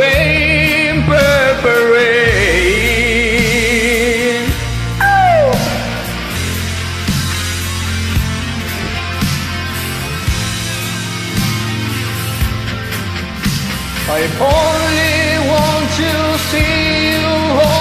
rain, purple rain. Oh! I only want to see you.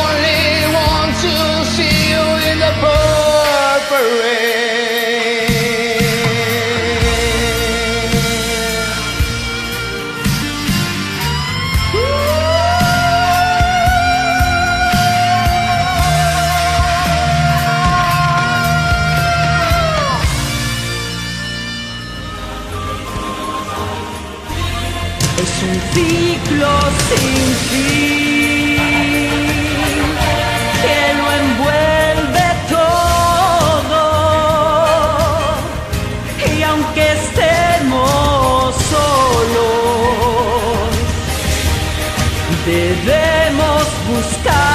Debemos buscar.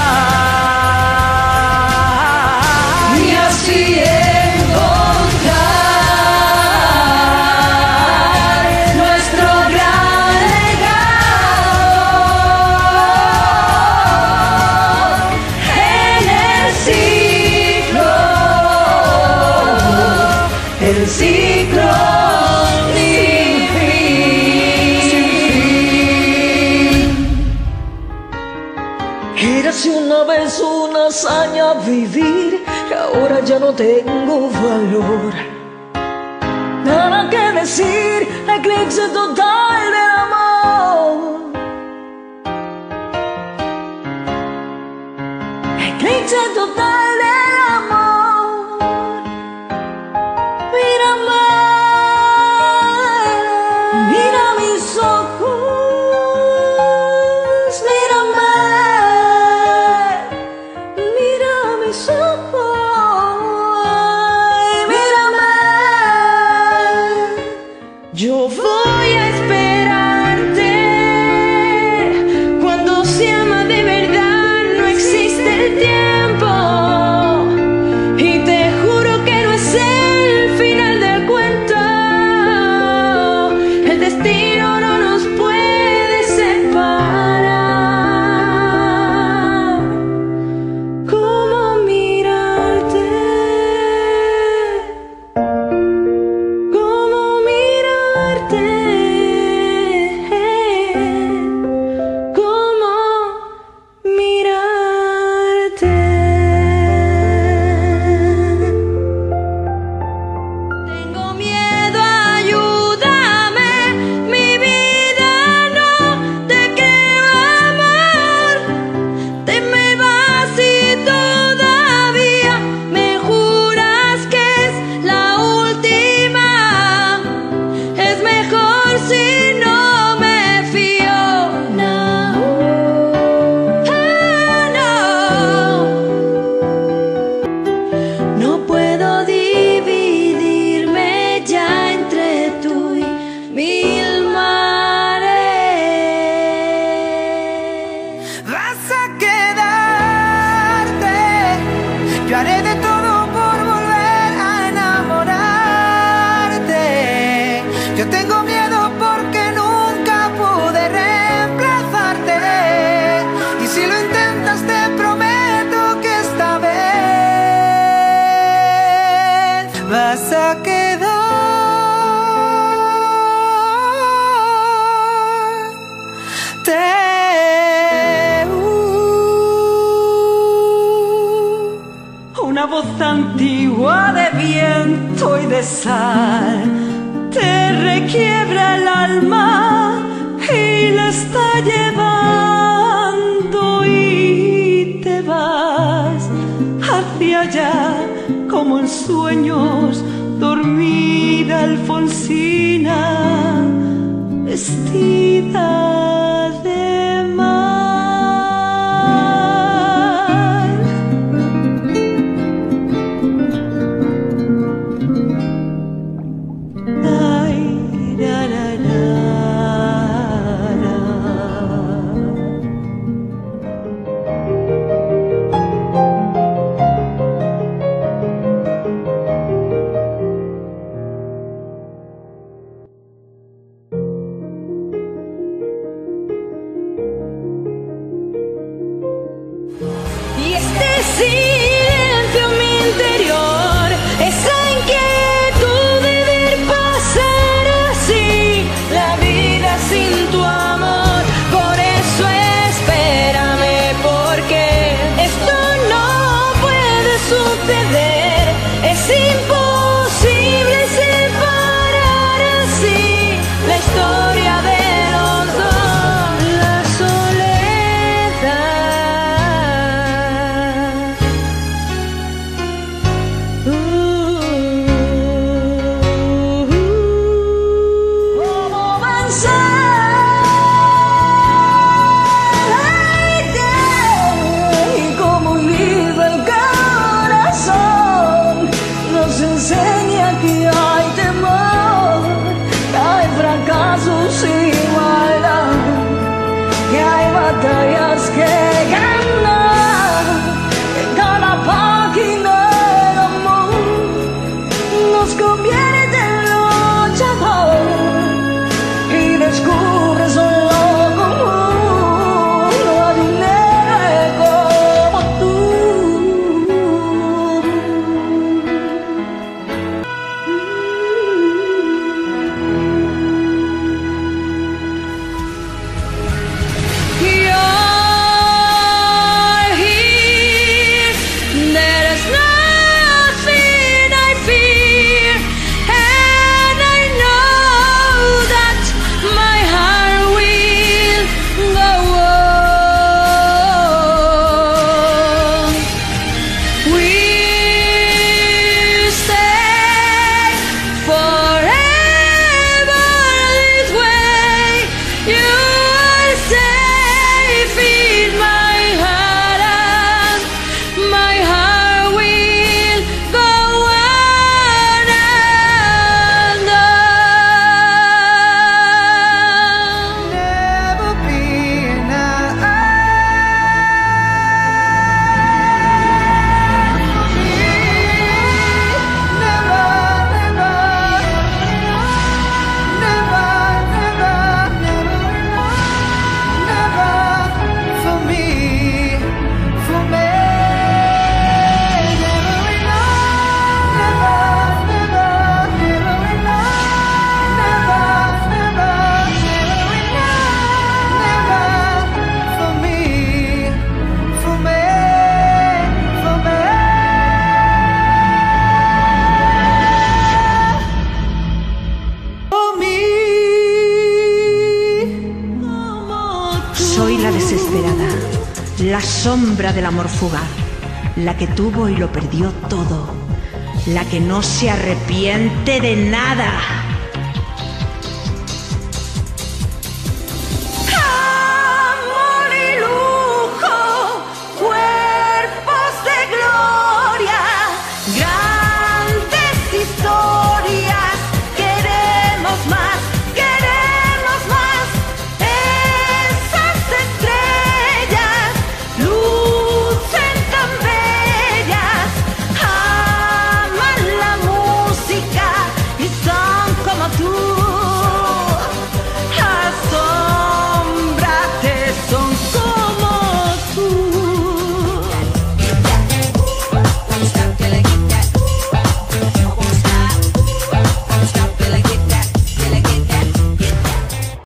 vivir que ahora ya no tengo valor. Nada que decir, eclipse total. antigua de viento y de sal, te requiebra el alma y la está llevando y te vas hacia allá como en sueños dormida Alfonsina vestida. Sombra del amor fugaz, la que tuvo y lo perdió todo, la que no se arrepiente de nada.